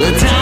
The time